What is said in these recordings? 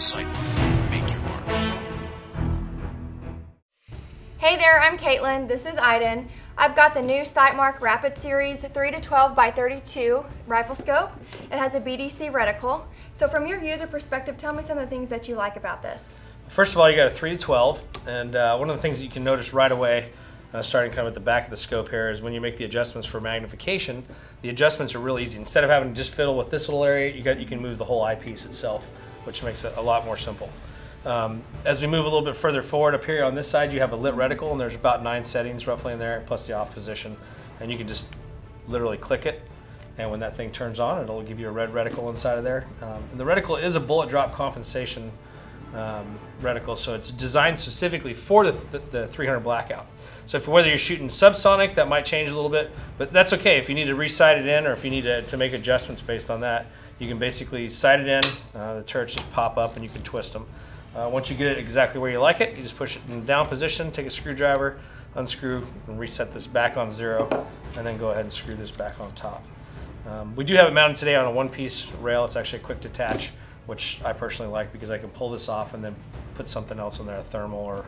Make your mark. Hey there, I'm Caitlin. This is Iden. I've got the new Sightmark Rapid Series 3 to 12 by 32 rifle scope. It has a BDC reticle. So from your user perspective, tell me some of the things that you like about this. First of all, you got a 3 to 12, and uh, one of the things that you can notice right away uh, starting kind of at the back of the scope here is when you make the adjustments for magnification, the adjustments are really easy. Instead of having to just fiddle with this little area, you got you can move the whole eyepiece itself which makes it a lot more simple. Um, as we move a little bit further forward up here on this side, you have a lit reticle, and there's about nine settings roughly in there, plus the off position. And you can just literally click it, and when that thing turns on, it'll give you a red reticle inside of there. Um, and the reticle is a bullet drop compensation um, reticle, so it's designed specifically for the, the, the 300 blackout. So whether you're shooting subsonic, that might change a little bit, but that's okay. If you need to resight it in, or if you need to, to make adjustments based on that, you can basically sight it in. Uh, the turrets just pop up, and you can twist them. Uh, once you get it exactly where you like it, you just push it in down position, take a screwdriver, unscrew, and reset this back on zero, and then go ahead and screw this back on top. Um, we do have it mounted today on a one-piece rail. It's actually a quick detach, which I personally like because I can pull this off and then put something else in there, a thermal or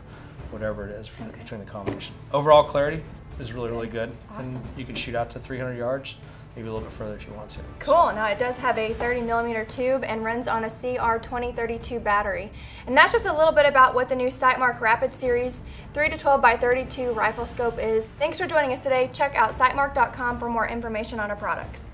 whatever it is okay. between the combination. Overall clarity is really, really good. Awesome. And you can shoot out to 300 yards maybe a little bit further if you want to. Cool. Now it does have a 30 millimeter tube and runs on a CR2032 battery. And that's just a little bit about what the new Sightmark Rapid Series 3 to 12 by 32 rifle scope is. Thanks for joining us today. Check out sightmark.com for more information on our products.